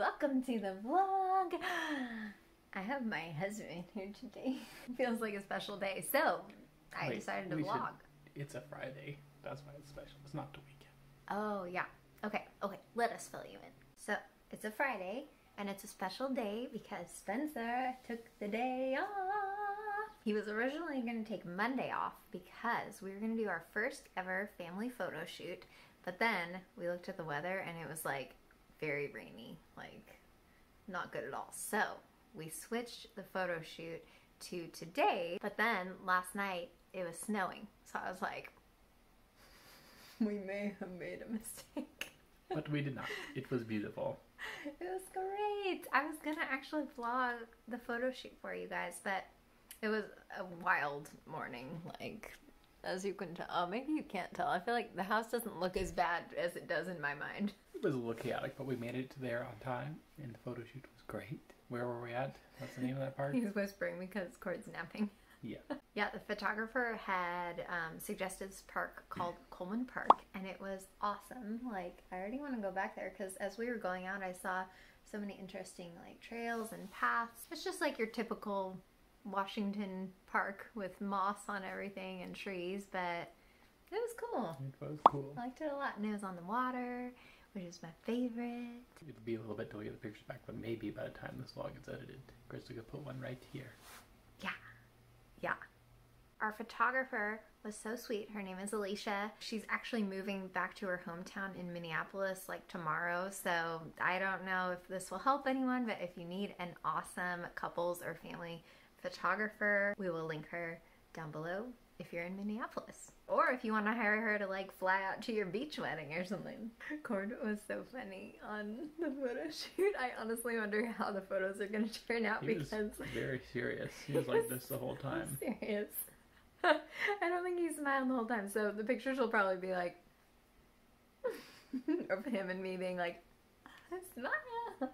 napping. Hello guys, welcome to the vlog. I have my husband here today. Feels like a special day. So, I Wait, decided to vlog. should- It's a Friday. That's why it's special. It's not the weekend. Oh, yeah. Okay, okay, let us fill you in. So, it's a Friday, and it's a special day because Spencer took the day off. He was originally going to take Monday off because we were going to do our first ever family photo shoot, but then we looked at the weather and it was like very rainy, like not good at all. So, we switched the photo shoot to today, but then last night it was snowing. So, I was like, we may have made a mistake. But we did not. It was beautiful. It was great. I was gonna actually vlog the photo shoot for you guys, but it was a wild morning. Like, as you can tell, oh, maybe you can't tell. I feel like the house doesn't look as bad as it does in my mind. It was a little chaotic, but we made it to there on time, and the photo shoot was great. Where were we at? What's the name of that park? He's whispering because Chord's napping. Yeah. Yeah, the photographer had um, suggested this park called Coleman Park, and it was awesome. Like, I already want to go back there because as we were going out, I saw so many interesting like trails and paths. It's just like your typical Washington park with moss on everything and trees, but it was cool. It was cool. I liked it a lot, and it was on the water, which is my favorite. It'll be a little bit till we get the pictures back, but maybe by the time this vlog is edited, Krista could put one right here. Yeah. Yeah. Our photographer was so sweet. Her name is Alicia. She's actually moving back to her hometown in Minneapolis like tomorrow. So I don't know if this will help anyone, but if you need an awesome couples or family photographer, we will link her down below if you're in Minneapolis. Or if you want to hire her to like fly out to your beach wedding or something. Chord was so funny on the photo shoot. I honestly wonder how the photos are going to turn out He was because very serious. He was like this the whole time. serious. I don't think he smiled the whole time. So the pictures will probably be like of him and me being like, smile.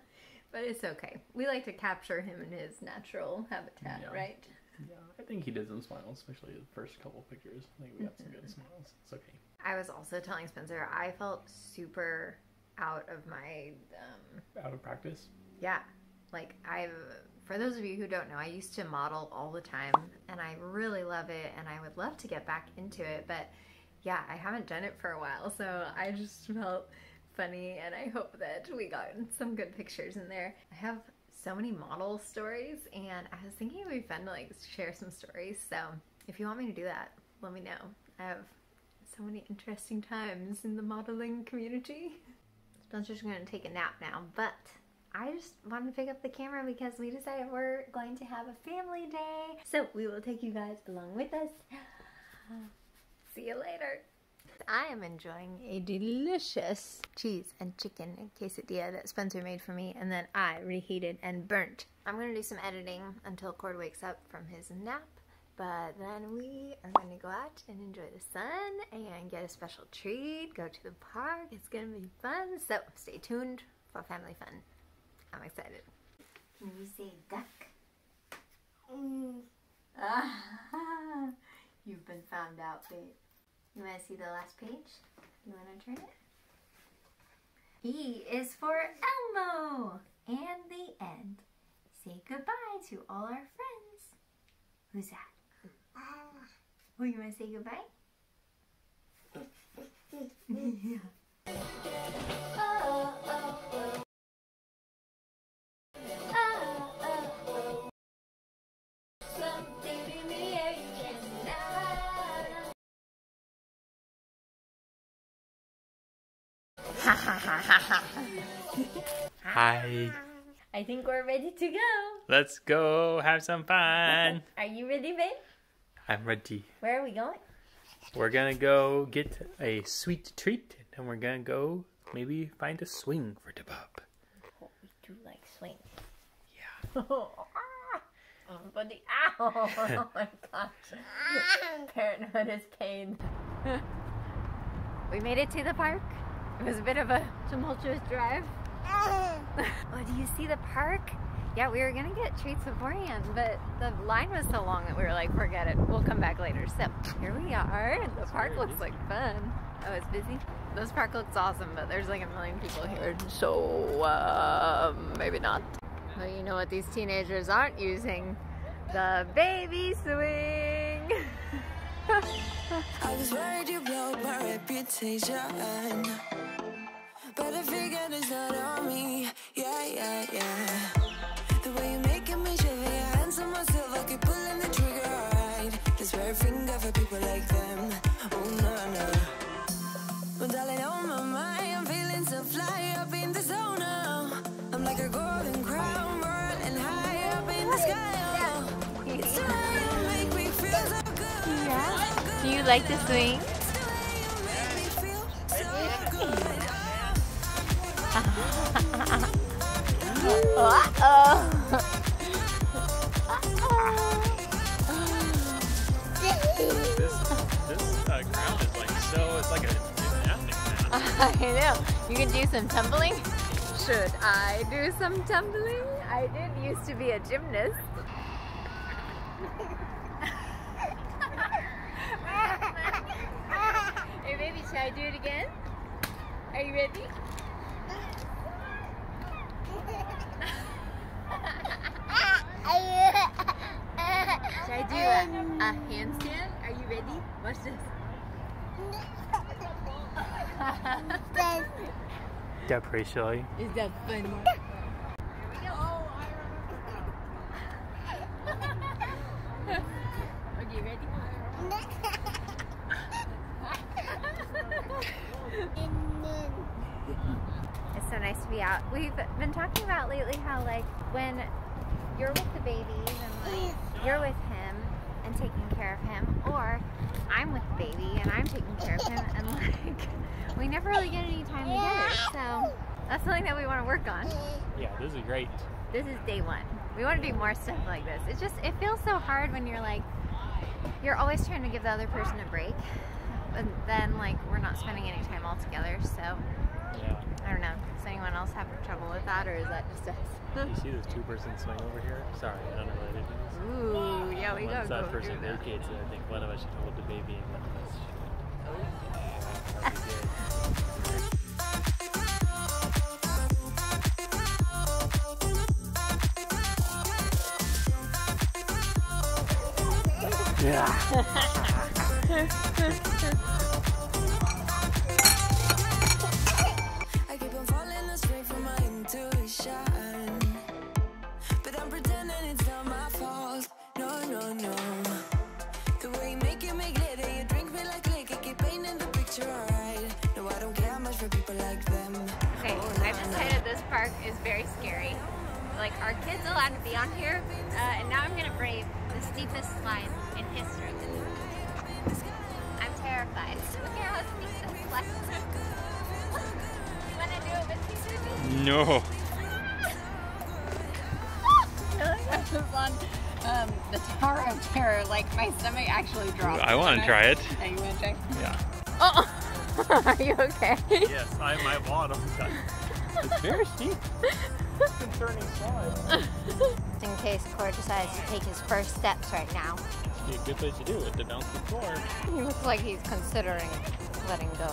But it's okay. We like to capture him in his natural habitat, Yeah. right? Yeah, I think he did some smiles, especially the first couple pictures. I think we got some good smiles. It's okay. I was also telling Spencer I felt super out of my um, Out of practice. Yeah, like I've, for those of you who don't know, I used to model all the time and I really love it and I would love to get back into it, but yeah, I haven't done it for a while, so I just felt funny and I hope that we got some good pictures in there. I have so many model stories and I was thinking it would be fun to like share some stories, so if you want me to do that, let me know. I have so many interesting times in the modeling community. Spencer's gonna take a nap now, but I just wanted to pick up the camera because we decided we're going to have a family day. So we will take you guys along with us. See you later. I am enjoying a delicious cheese and chicken quesadilla that Spencer made for me and then I reheated and burnt. I'm going to do some editing until Chord wakes up from his nap. But then we are going to go out and enjoy the sun and get a special treat, go to the park. It's going to be fun. So stay tuned for family fun. I'm excited. Can you say duck? Ah, you've been found out, babe. You want to see the last page? You want to turn it? E is for Elmo. And the end. Say goodbye to all our friends. Who's that? Ah. Oh, you want to say goodbye? yeah. Oh, oh, oh, Hi. I think we're ready to go. Let's go have some fun. Are you ready, babe? I'm ready. Where are we going? We're gonna go get a sweet treat, and we're gonna go maybe find a swing for the pup. Oh, we do like swing. Yeah. Ah! Oh, buddy. Ow. Oh my gosh. Parenthood is pain. we made it to the park. It was a bit of a tumultuous drive. oh, do you see the park? yeah, we were gonna get treats beforehand, but the line was so long that we were like, forget it. We'll come back later. So here we are. The park looks like fun. Oh, it's busy. This park looks awesome, but there's like a million people here, so uh, maybe not. Well, you know what these teenagers aren't using? The baby swing. I was worried you broke my reputation. But I figured it's not on me. Yeah, yeah, yeah. The way you're making me shiver, your hands on myself, I keep pulling the trigger, alright. This very finger for people like them. Oh, no, no. Well, darling, on my mind, I'm feeling so fly up in the zone now. I'm like a golden crown, whirling high up in the sky. Oh. It's the way you make me feel so good. Yeah. Do you like the swing? I know. You can do some tumbling? Should I do some tumbling? I did used to be a gymnast. hey baby, should I do it again? Are you ready? Should I do a, a handstand? Are you ready? Watch this. Depreciably. Is that funny? okay, ready? it's so nice to be out. We've been talking about lately how like when you're with the babies and like you're with him and taking care of him, or I'm with the baby and I'm taking care of him, and like we never really get any time together. So that's something that we want to work on. Yeah, this is great. This is day one. We want to do more stuff like this. It just it feels so hard when you're like you're always trying to give the other person a break, but then like we're not spending any time all together. So Yeah. I don't know. Does anyone else have trouble with that, or is that just us? You see this two-person swing over here? Sorry, unrelated to this. Ooh, yeah, we Once gotta that go person through that. vacates it, I think one of us should hold the baby and one of us should. That'd. Yeah. park is very scary. Like, our kids allowed to be on here, uh, and now I'm gonna brave the steepest slide in history. I'm terrified. Look at how steep this slide. You wanna do it with me, No. I was on um, the Tower of Terror, like my stomach actually dropped. I want to try it. Oh, you want to try? Yeah. Oh, are you okay? Yes, I my bottom. It's very steep. Concerning slide. In case Chord decides to take his first steps right now. Be a good place to do it. The bouncy floor. He looks like he's considering letting go.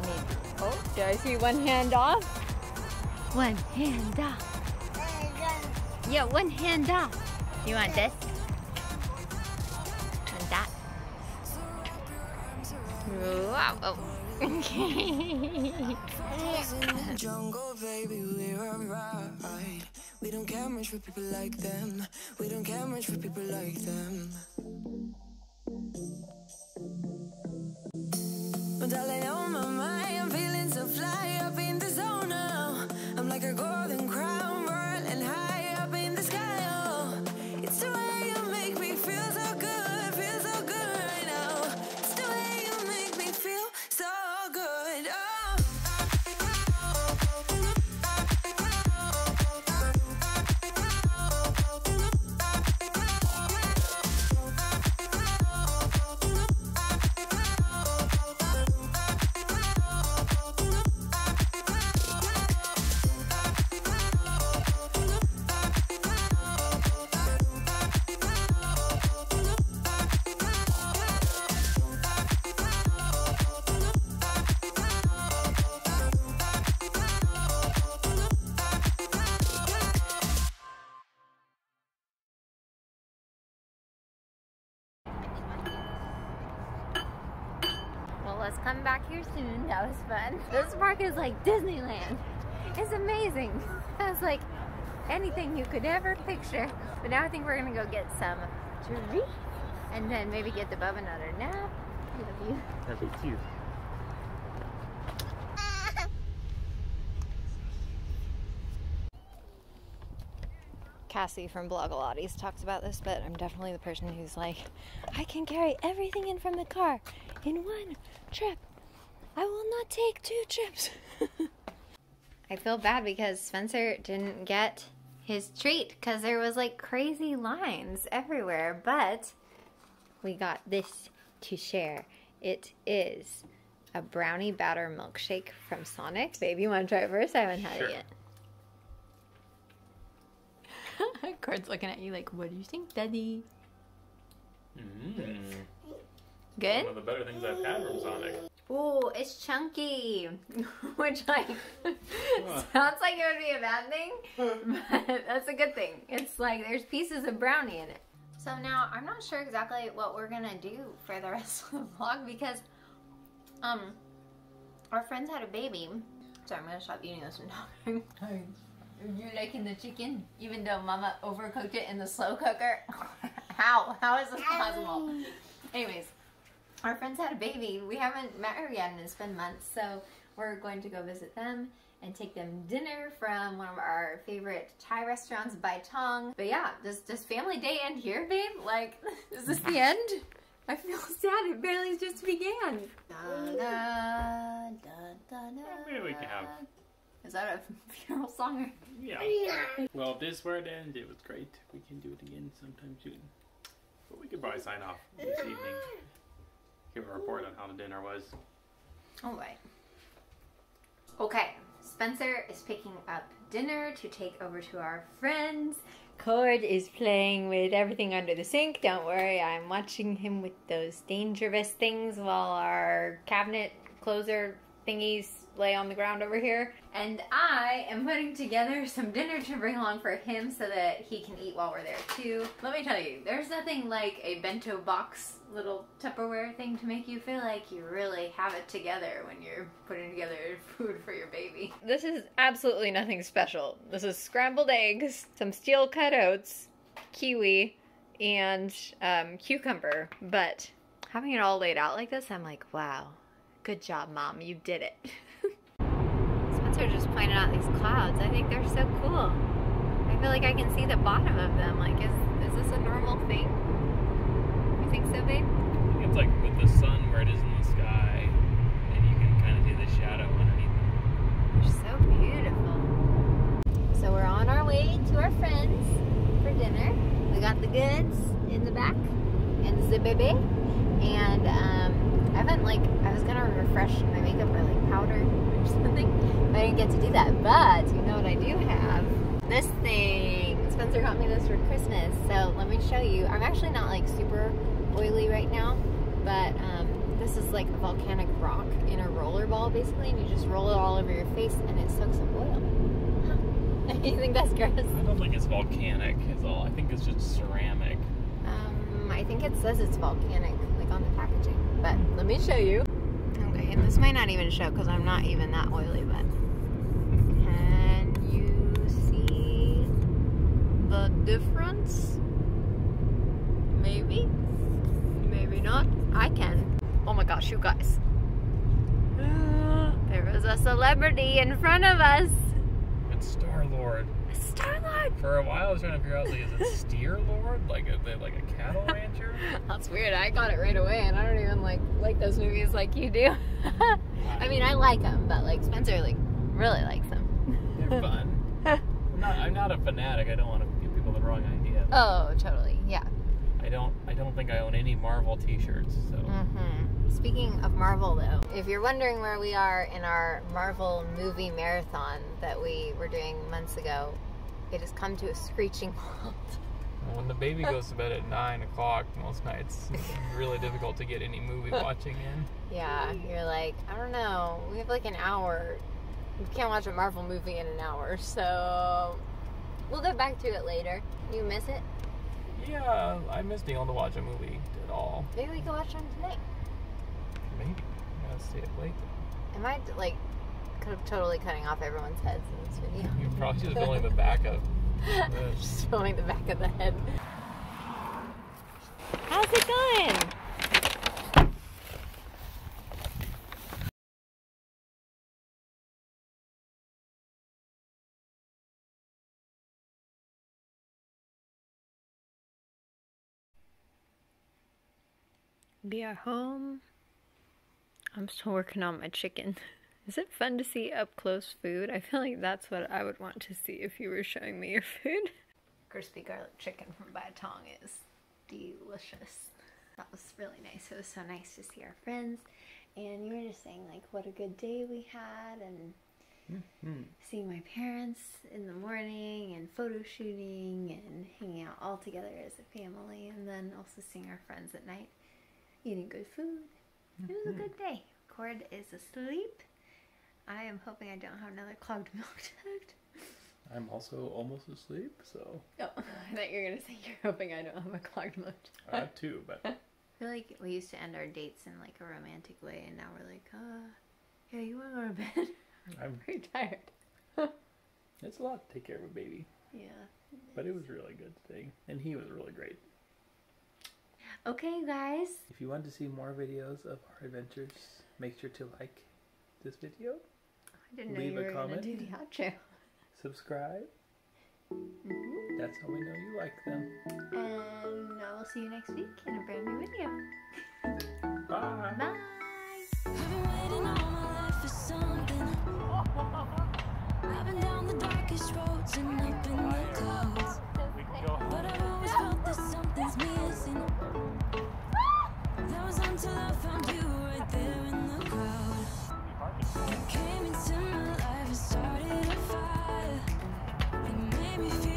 Maybe. Oh, do I see one hand off? One hand off. Yeah, one hand off. You want this? And that? Wow. Oh. Jungle, baby, we're alright. We don't care much for people like them. We don't care much for people like them. But darling, on my mind, I'm feeling so fly Let's come back here soon. That was fun. This park is like Disneyland. It's amazing. It's like anything you could ever picture. But now I think we're gonna go get some treats and then maybe get the Bubba another nap. Love you. That'd be cute. Cassie from Blogilates talks about this, but I'm definitely the person who's like, I can carry everything in from the car in one trip. I will not take two trips. I feel bad because Spencer didn't get his treat because there was like crazy lines everywhere, but we got this to share. It is a brownie batter milkshake from Sonic. Baby, you want to try it first? I haven't had Sure. it yet. Chord's looking at you like, what do you think, Daddy? Mm. Good? One of the better things I've had from Sonic. Ooh, it's chunky, which like sounds like it would be a bad thing, but that's a good thing. It's like there's pieces of brownie in it. So now I'm not sure exactly what we're gonna do for the rest of the vlog because um our friends had a baby. Sorry, I'm gonna stop eating this and talking. You liking the chicken, even though Mama overcooked it in the slow cooker? How? How is this possible? Anyways, our friends had a baby. We haven't met her yet, and it's been months. So we're going to go visit them and take them dinner from one of our favorite Thai restaurants, Bai Tong. But yeah, does does family day end here, babe? Like, is this the end? I feel sad. It barely just began. Da, da, da, da, da, Maybe we can have- Is that a funeral song? Or? Yeah. Well, if this is where it ends, it was great. We can do it again sometime soon. But we could probably sign off this evening. Give a report on how the dinner was. All right. Okay, Spencer is picking up dinner to take over to our friends. Chord is playing with everything under the sink. Don't worry, I'm watching him with those dangerous things while our cabinet closer thingies lay on the ground over here. And I am putting together some dinner to bring along for him so that he can eat while we're there too. Let me tell you, there's nothing like a bento box little Tupperware thing to make you feel like you really have it together when you're putting together food for your baby. This is absolutely nothing special. This is scrambled eggs, some steel cut oats, kiwi, and um, cucumber. But having it all laid out like this, I'm like, wow, good job, mom, you did it. Spencer just pointing out these clouds. I think they're so cool. I feel like I can see the bottom of them. Like, is is this a normal thing? You think so, babe? I think it's like with the sun where it is in the sky, and you can kind of see the shadow underneath them. They're so beautiful. So we're on our way to our friends for dinner. We got the goods in the back and the baby. And um, I haven't like I was gonna refresh my makeup or like powder or something, I didn't get to do that. But you know what I do have? This thing. Spencer got me this for Christmas. So let me show you. I'm actually not like super oily right now, but um, this is like a volcanic rock in a roller ball basically, and you just roll it all over your face and it soaks up oil. you think that's gross? I don't think it's volcanic, is all. I think it's just ceramic. Um, I think it says it's volcanic, like on the packaging. But let me show you. And this might not even show because I'm not even that oily, but can you see the difference? Maybe, maybe not. I can. Oh my gosh, you guys. There was a celebrity in front of us. It's Star Lord. Star Lord. For a while, I was trying to figure out, like, is it Steer Lord? Like, a, they- like a cattle rancher? That's weird. I got it right away, and I don't even like like those movies like you do. I mean, I like them, but like Spencer like really likes them. They're fun. I'm not, I'm not a fanatic. I don't want to give people the wrong idea. oh, totally. Yeah. I don't. I don't think I own any Marvel T-shirts. So hmm Speaking of Marvel, though, if you're wondering where we are in our Marvel movie marathon that we were doing months ago, it has come to a screeching halt. when the baby goes to bed at nine o'clock most nights, it's really difficult to get any movie watching in. Yeah, you're like, I don't know. We have like an hour. We can't watch a Marvel movie in an hour, so we'll get back to it later. You miss it? Yeah, I miss being able to watch a movie at all. Maybe we can watch one tonight. Maybe. Yeah, stay up late. Am I like could totally cutting off everyone's heads in this video? You're probably just filming the back of. the- Just filming the back of the head. How's it going? Be at home. I'm still working on my chicken. Is it fun to see up close food? I feel like that's what I would want to see if you were showing me your food. Crispy garlic chicken from Bai Tong is delicious. That was really nice. It was so nice to see our friends. And you were just saying like what a good day we had and Hmm. seeing my parents in the morning and photo shooting and hanging out all together as a family and then also seeing our friends at night eating good food. It was a good day. Chord is asleep. I am hoping I don't have another clogged milk duct. I'm also almost asleep, so Oh, I thought you were gonna say you're hoping I don't have a clogged milk. duct. I have two, but I feel like we used to end our dates in like a romantic way, and now we're like, uh, yeah, you wanna go to bed? I'm, pretty tired. it's a lot to take care of a baby. Yeah. But it was really good today, and he was really great. Okay, guys. If you want to see more videos of our adventures, make sure to like this video, I didn't know Leave you a were gonna comment. do the outro. subscribe. Mhm. That's how we know you like them. And I will see you next week in a brand new video. Bye. Bye. I've been waiting all my life for something. I've been down the darkest roads and up in the clouds. But I've always felt that something's missing. That was until I found you right there in Came into my life and started a fire. They made me feel